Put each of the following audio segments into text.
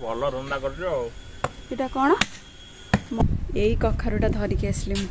ଭଲ ଧନ୍ଦା କରୁଛୁ ଆଉ ଏଇଟା କ'ଣ ଏଇ କଖାରୁଟା ଧରିକି ଆସିଲି ମୁଁ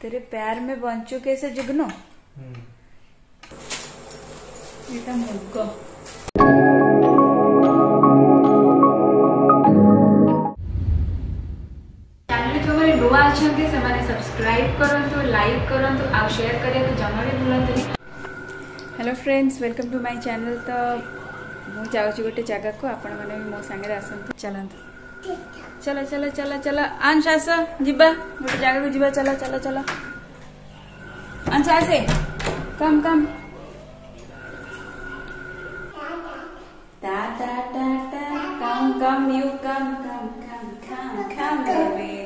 तेरे प्यार में बंचू कैसे जुगनू ये मुग से सब्सक्राइब करूँ लाइक करूँ करने जमा भी hello friends welcome to my channel तो मुझे गोटे जगह को आप मो सा आसतु चलतु चल चल चल चल अंश आस गोटे जगह को जी चल चल चल अंश आसे कम कम ta ta ta ta come come you come come come come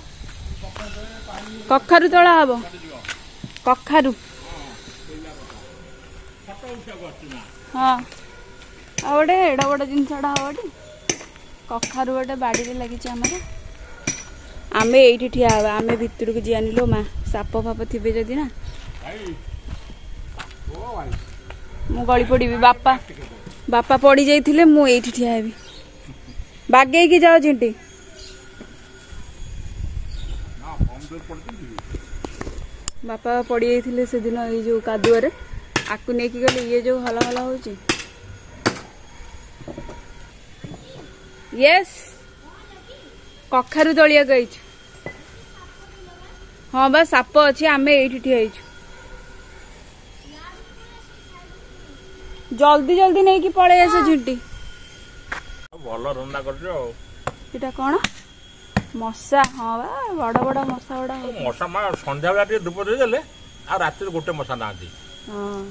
କଖାରୁ ତୋଳା ହବ କଖାରୁ ହଁ ଆଉ ଗୋଟେ ଏଡ଼ ବଡ଼ ଜିନିଷଟା ହବ ଏଠି କଖାରୁ ଗୋଟେ ବାଡ଼ିରେ ଲାଗିଛି ଆମର ଆମେ ଏଇଠି ଠିଆ ହେବା ଆମେ ଭିତରକୁ ଯିବାନି ଲୋ ମା ସାପ ଫାପ ଥିବେ ଯଦି ନା ମୁଁ ଗଳି ପଡ଼ିବି ବାପା ବାପା ପଡ଼ିଯାଇଥିଲେ ମୁଁ ଏଇଠି ଠିଆ ହେବି ବାଗେଇକି ଯାଅ ଝିଣ୍ଟି बापा पड़ी जाइए थे से दिन ये जो कादुआर आपको लेकिन गले ये जो हला हला हो कखारू दलिया गई हाँ बा साप अच्छे आम ये ठिया जल्दी जल्दी नहीं कि पड़े आस झुंटी भल रंदा कर मशा हाँ बड़ा बड़ मशा गुड़ा मशा मा सन्या बेला धूप देदे आ रात गोटे मशा ना हाँ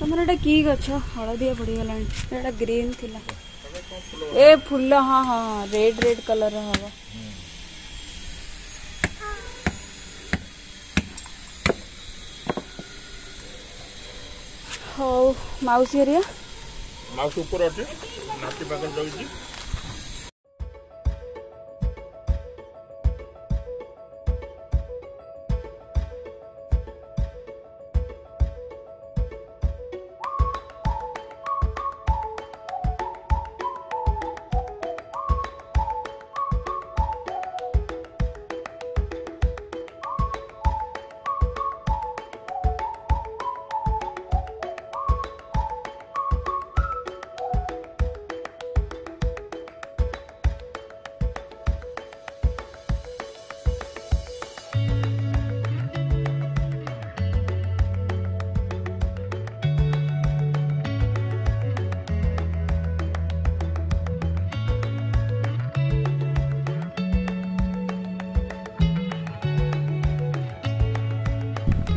तमर एटा कि गछ हलदी पड़ी गला एटा ग्रीन थिला ए फूल हाँ हाँ रेड रेड कलर रहा हबा हो मौसी हरिया मौसी ऊपर अटे नाटी पाकर दई छी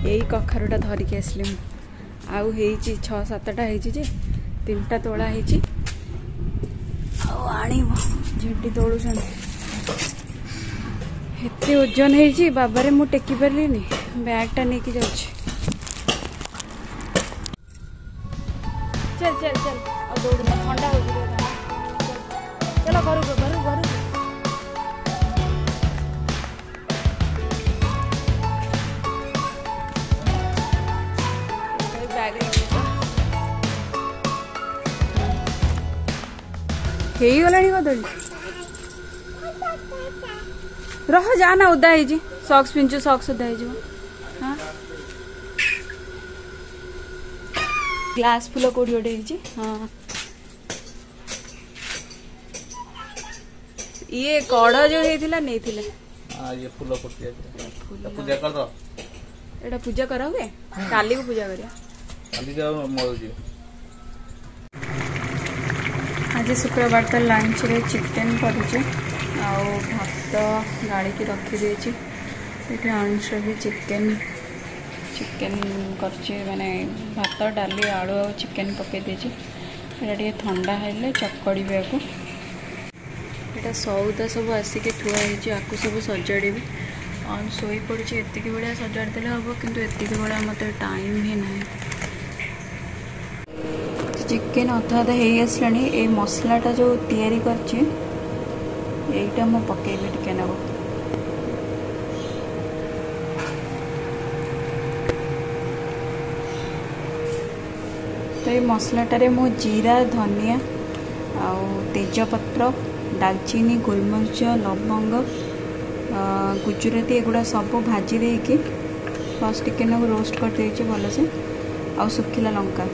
यही कखारूटा धरिक आसल आई छः सतटा होनटा तोला आंटी तोलुन एत ओजन होबारे मुझे टेक पारे बैगटा नहीं कि जा चल चल चल चल घर घर घर ହେଇଗଲାଣି କଦଳୀ ରହ ଯା ନା ଓଦା ହେଇଛି ସକ୍ସ ପିନ୍ଧୁ ସକ୍ସ ଓଦା ହେଇଯିବ ଗ୍ଲାସ୍ ଫୁଲ କୋଉଠି ଗୋଟେ ହେଇଛି ହଁ ଇଏ କଢ଼ ଯୋଉ ହେଇଥିଲା ନେଇଥିଲେ ଫୁଲ ପୂଜା କରିଦ ଏଇଟା ପୂଜା କରା ହୁଏ କାଲିକୁ ପୂଜା କରିବା କାଲିକୁ ମରୁଛି आज शुक्रवार तो लंच रे चिकेन करुचे आत गाड़ी रखीदे अंश भी चिकेन चिकेन कर भात डाली आलु आ चिकेन पकईदे थंडा है चकड़ी आपको यहाँ सौदा सब आसिक थुआई आपको सब सजाड़ी अंश शोपड़ी एत बड़ा सजाड़ी दे हम कि टाइम ही ना चिकेन अर्थात होगी ये मसलाटा जो या करा पकेबी ना तो ये मसलाटे मो जीरा धनिया आउ तेजपत्र डालचीनी गोलमरीच लवंग गुजराती एगुड़ा सब भाजी देकी फर्स्ट चिकेन को रोस्ट करदे भलसे आ शुखला लंका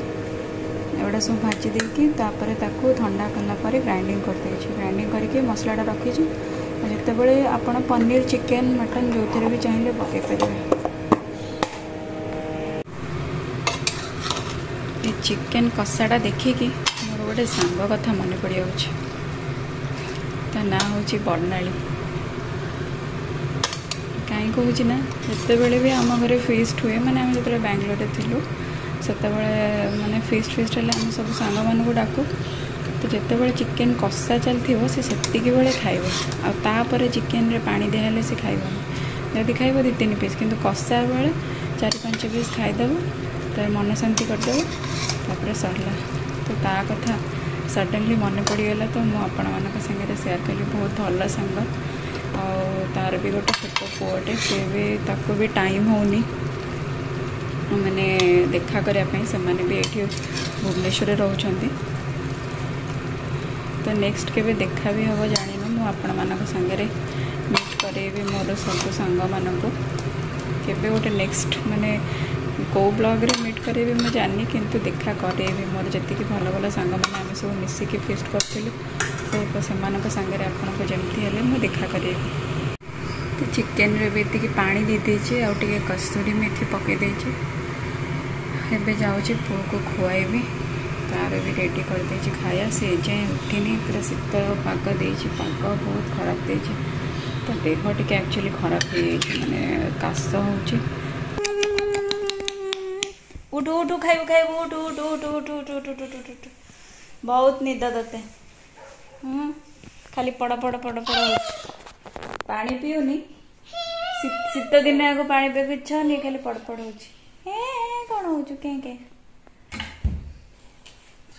ଏଗୁଡ଼ା ସବୁ ଭାଜି ଦେଇକି ତାପରେ ତାକୁ ଥଣ୍ଡା କଲା ପରେ ଗ୍ରାଇଣ୍ଡିଙ୍ଗ କରିଦେଇଛି ଗ୍ରାଇଣ୍ଡିଙ୍ଗ କରିକି ମସଲାଟା ରଖିଛି ଯେତେବେଳେ ଆପଣ ପନିର ଚିକେନ୍ ମଟନ୍ ଯେଉଁଥିରେ ବି ଚାହିଁଲେ ପକାଇ ପାରିବେ ଏ ଚିକେନ୍ କଷାଟା ଦେଖିକି ମୋର ଗୋଟେ ସାଙ୍ଗ କଥା ମନେ ପଡ଼ିଯାଉଛି ତା ନାଁ ହେଉଛି ବର୍ଣ୍ଣାଳୀ କାହିଁ କହୁଛି ନା ଯେତେବେଳେ ବି ଆମ ଘରେ ଫିଷ୍ଟ ହୁଏ ମାନେ ଆମେ ଯେତେବେଳେ ବାଙ୍ଗଲୋରରେ ଥିଲୁ ସେତେବେଳେ ମାନେ ଫିଷ୍ଟ ଫିଷ୍ଟ ହେଲେ ଆମେ ସବୁ ସାଙ୍ଗମାନଙ୍କୁ ଡାକୁ ତ ଯେତେବେଳେ ଚିକେନ୍ କଷା ଚାଲିଥିବ ସେ ସେତିକି ବେଳେ ଖାଇବ ଆଉ ତାପରେ ଚିକେନ୍ରେ ପାଣି ଦିଆହେଲେ ସେ ଖାଇବନି ଯଦି ଖାଇବ ଦୁଇ ତିନି ପିସ୍ କିନ୍ତୁ କଷା ବେଳେ ଚାରି ପାଞ୍ଚ ପିସ୍ ଖାଇଦେବ ତାପରେ ମନ ଶାନ୍ତି କରିଦେବ ତାପରେ ସରିଲା ତ ତା କଥା ସଡନ୍ଲି ମନେ ପଡ଼ିଗଲା ତ ମୁଁ ଆପଣମାନଙ୍କ ସାଙ୍ଗରେ ସେୟାର କଲି ବହୁତ ଭଲ ସାଙ୍ଗ ଆଉ ତା'ର ବି ଗୋଟେ ଛୋଟ ପୁଅଟେ ସେ ବି ତାକୁ ବି ଟାଇମ୍ ହେଉନି ମାନେ ଦେଖା କରିବା ପାଇଁ ସେମାନେ ବି ଏଇଠି ଭୁବନେଶ୍ୱରରେ ରହୁଛନ୍ତି ତ ନେକ୍ସଟ କେବେ ଦେଖା ବି ହେବ ଜାଣିନୁ ମୁଁ ଆପଣମାନଙ୍କ ସାଙ୍ଗରେ ମିଟ୍ କରେଇବି ମୋର ସବୁ ସାଙ୍ଗମାନଙ୍କୁ କେବେ ଗୋଟେ ନେକ୍ସଟ ମାନେ କେଉଁ ବ୍ଲଗ୍ରେ ମିଟ୍ କରେଇବି ମୁଁ ଜାଣିନି କିନ୍ତୁ ଦେଖା କରେଇବି ମୋର ଯେତିକି ଭଲ ଭଲ ସାଙ୍ଗମାନେ ଆମେ ସବୁ ମିଶିକି ଫିଷ୍ଟ କରିଥିଲୁ ତ ସେମାନଙ୍କ ସାଙ୍ଗରେ ଆପଣଙ୍କୁ ଯେମିତି ହେଲେ ମୁଁ ଦେଖା କରେଇବି ତ ଚିକେନ୍ରେ ବି ଏତିକି ପାଣି ଦେଇଦେଇଛି ଆଉ ଟିକେ କସ୍ତୁରୀ ମେଥି ପକାଇ ଦେଇଛି एबे जाऊछे पु को खुआइबी तारो भी रेडी कर दे छी खाया से जे उठिनी पर सितर पाक दे छी बहुत खराब दे देह टिके एक्चुअली खराब हो जे माने कास हो बहुत निद ते खाली पड़ पड़ पड़ पड़ पानी पियोनी शीत दिन आगे इच्छा पीछे खाली पड़ पड़ हो कौन हो चुके हैं के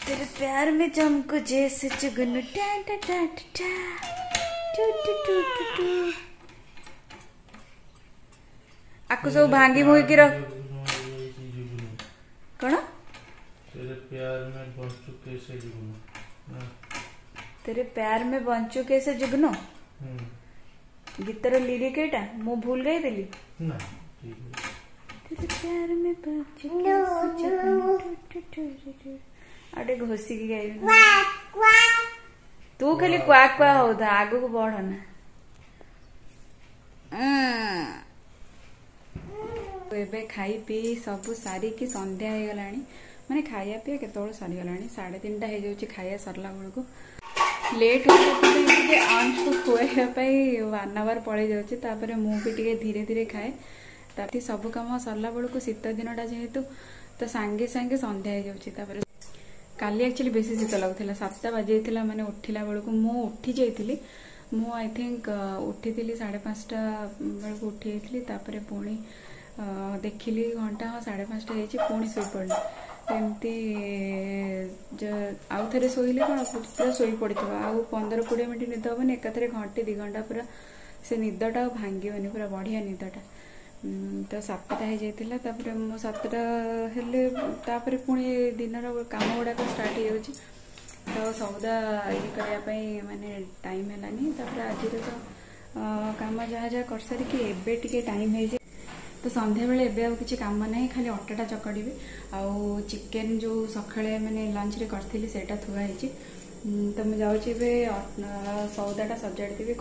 तेरे प्यार में जम को जैसे चुगन टैट टैट टैट टा टू टू टू टू टू आपको सब भांगी की रख कौन तेरे प्यार में बंचू कैसे जुगनो तेरे प्यार में बंचू कैसे जुगनो हम्म। गीतर लिरिक एटा मु भूल गई दिली ना ठीक है तेरे प्यार में अरे घोसिक गई तू खाली क्वाक क्वा होता आगु को बढ़ना ଏବେ ଖାଇ ପିଇ ସବୁ ସାରିକି ସନ୍ଧ୍ୟା ହେଇଗଲାଣି ମାନେ ଖାଇବା ପିଇବା କେତେବେଳେ ସରିଗଲାଣି ସାଢ଼େ ତିନିଟା ହେଇଯାଉଛି ଖାଇବା ସରିଲା ବେଳକୁ ଲେଟ୍ ହେଉଛି ଟିକେ ଆଂଶକୁ ଖୁଆଇବା ପାଇଁ ୱାନ୍ ଆୱାର୍ ପଳେଇ ଯାଉଛି ତାପରେ ମୁଁ ବି ଟିକେ ଧୀରେ ଧୀରେ ଖାଏ ରାତି ସବୁ କାମ ସରିଲା ବେଳକୁ ଶୀତ ଦିନଟା ଯେହେତୁ ତ ସାଙ୍ଗେ ସାଙ୍ଗେ ସନ୍ଧ୍ୟା ହେଇଯାଉଛି ତାପରେ କାଲି ଆକ୍ଚୁଆଲି ବେଶୀ ଶୀତ ଲାଗୁଥିଲା ସାତଟା ବାଜି ଯାଇଥିଲା ମାନେ ଉଠିଲା ବେଳକୁ ମୁଁ ଉଠିଯାଇଥିଲି ମୁଁ ଆଇ ଥିଙ୍କ ଉଠିଥିଲି ସାଢ଼େ ପାଞ୍ଚଟା ବେଳକୁ ଉଠିଯାଇଥିଲି ତାପରେ ପୁଣି ଦେଖିଲି ଘଣ୍ଟା ହଁ ସାଢ଼େ ପାଞ୍ଚଟା ହେଇଛି ପୁଣି ଶୋଇପଡ଼ିଲି ଏମିତି ଆଉ ଥରେ ଶୋଇଲେ କ'ଣ ପୁରା ଶୋଇପଡ଼ିଥିବ ଆଉ ପନ୍ଦର କୋଡ଼ିଏ ମିନିଟ୍ ନିଦ ହେବନି ଏକାଥରେ ଘଣ୍ଟେ ଦୁଇ ଘଣ୍ଟା ପୁରା ସେ ନିଦଟା ଆଉ ଭାଙ୍ଗିବନି ପୁରା ବଢ଼ିଆ ନିଦଟା ତ ସାତଟା ହେଇଯାଇଥିଲା ତାପରେ ମୁଁ ସାତଟା ହେଲେ ତାପରେ ପୁଣି ଦିନର କାମ ଗୁଡ଼ାକ ଷ୍ଟାର୍ଟ ହେଇଯାଉଛି ତ ସଉଦା ଇଏ କରିବା ପାଇଁ ମାନେ ଟାଇମ୍ ହେଲାନି ତାପରେ ଆଜିର ତ କାମ ଯାହା ଯାହା କରିସାରିକି ଏବେ ଟିକେ ଟାଇମ୍ ହେଇଯାଏ ତ ସନ୍ଧ୍ୟାବେଳେ ଏବେ ଆଉ କିଛି କାମ ନାହିଁ ଖାଲି ଅଟାଟା ଚକଡ଼ିବି ଆଉ ଚିକେନ୍ ଯେଉଁ ସକାଳେ ମାନେ ଲଞ୍ଚରେ କରିଥିଲି ସେଇଟା ଥୁଆ ହେଇଛି तो मुझे सौदाटा सजाड़ देवी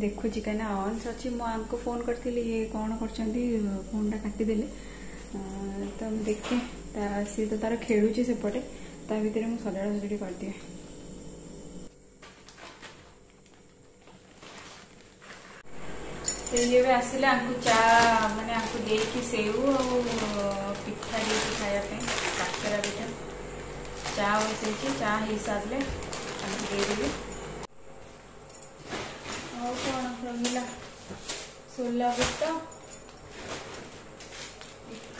देखुची कहीं अन्स अच्छी मुझे फोन करी ये कौन कर फोन टा काटिदे तो देखे सी तो तार खेलुचे सेपटे भितर मुझे सजाड़ा सजाड़ी करदे आसिले चा मानते से पिठा दे खाया चा बस चा हो सारे ಅಂತೇಳಿ ನೋಡ್ಕೊಳಕ್ಕಾಗಿಲ್ಲ ಸುಳ್ಳಾಗುತ್ತಾ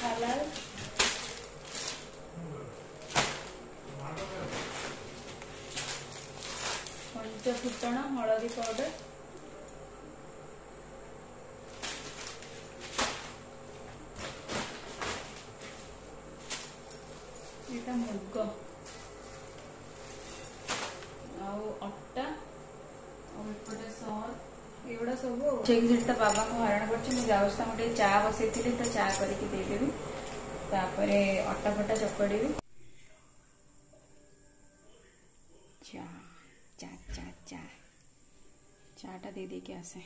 ಕಲರ್ ಮಂಚ ಪುಟ್ಟಣ ಹಳದಿ ಪೌಡರ್ ଟିକେ ଚା ବସେଇଥିଲି ତ ଚା କରିକି ଦେଇଦେବି ତାପରେ ଅଟା ଫଟା ଚକଡ଼ିବି ଚା ଚା ଚା ଚା ଚାଟା ଦେଇ ଦେଇକି ଆସେ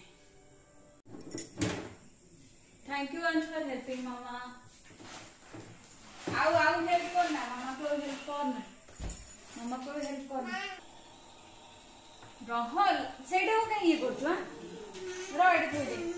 thank you Ansh for helping मामा आओ आओ हेल्प करना मामा को हेल्प करना मामा को हेल्प करना रहल सेटा को कहीं ये करछु हां रह एट थोड़ी